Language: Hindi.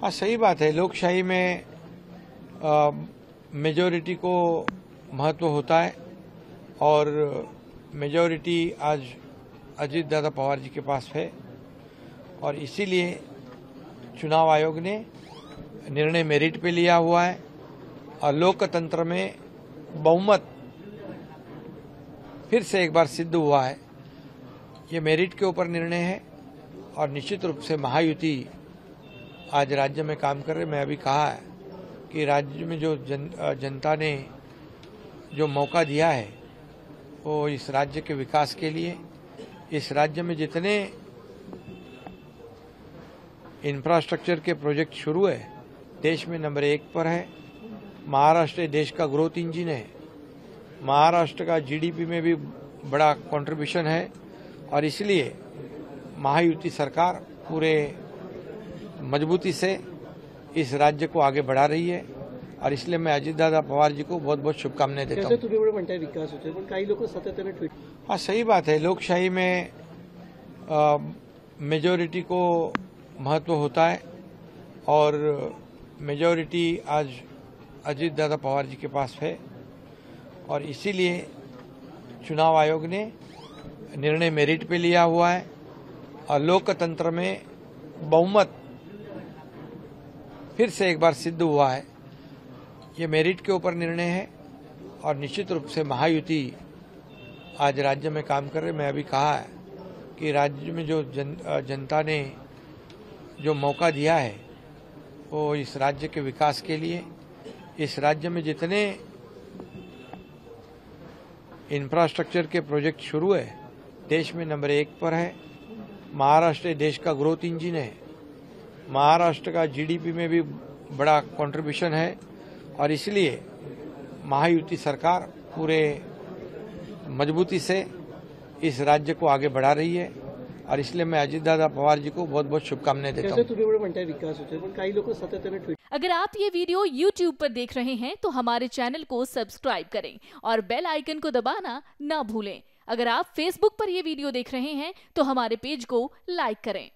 हाँ सही बात है। लोकशाही में मेजोरिटी को महत्व होता है और मेजोरिटी आज अजीत दादा पवार जी के पास है और इसीलिए चुनाव आयोग ने निर्णय मेरिट पे लिया हुआ है और लोकतंत्र में बहुमत फिर से एक बार सिद्ध हुआ है। ये मेरिट के ऊपर निर्णय है और निश्चित रूप से महायुति आज राज्य में काम कर रहे मैं अभी कहा है कि राज्य में जो जन, जनता ने जो मौका दिया है वो इस राज्य के विकास के लिए इस राज्य में जितने इंफ्रास्ट्रक्चर के प्रोजेक्ट शुरू है देश में नंबर एक पर है। महाराष्ट्र देश का ग्रोथ इंजिन है। महाराष्ट्र का जीडीपी में भी बड़ा कंट्रीब्यूशन है। और इसलिए महायुति सरकार पूरे मजबूती से इस राज्य को आगे बढ़ा रही है और इसलिए मैं अजीत दादा पवार जी को बहुत बहुत शुभकामनाएँ देता हूँ। ट्विट हाँ सही बात है। लोकशाही में मेजोरिटी को महत्व होता है और मेजोरिटी आज अजीत दादा पवार जी के पास है और इसीलिए चुनाव आयोग ने निर्णय मेरिट पे लिया हुआ है और लोकतंत्र में बहुमत फिर से एक बार सिद्ध हुआ है ये मेरिट के ऊपर निर्णय है और निश्चित रूप से महायुति आज राज्य में काम कर रहे मैं अभी कहा है कि राज्य में जो जन, जनता ने जो मौका दिया है वो इस राज्य के विकास के लिए इस राज्य में जितने इंफ्रास्ट्रक्चर के प्रोजेक्ट शुरू है देश में नंबर एक पर है। महाराष्ट्र देश का ग्रोथ इंजिन है। महाराष्ट्र का जीडीपी में भी बड़ा कंट्रीब्यूशन है और इसलिए महायुति सरकार पूरे मजबूती से इस राज्य को आगे बढ़ा रही है और इसलिए मैं अजीत दादा पवार जी को बहुत बहुत शुभकामनाएँ देता हूँ। अगर आप ये वीडियो YouTube पर देख रहे हैं तो हमारे चैनल को सब्सक्राइब करें और बेल आइकन को दबाना ना भूलें। अगर आप Facebook पर यह वीडियो देख रहे हैं तो हमारे पेज को लाइक करें।